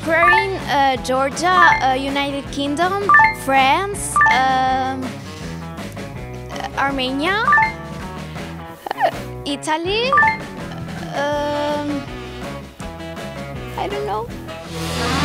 Ukraine, uh, Georgia, uh, United Kingdom, France, um, Armenia, uh, Italy. Um, I don't know.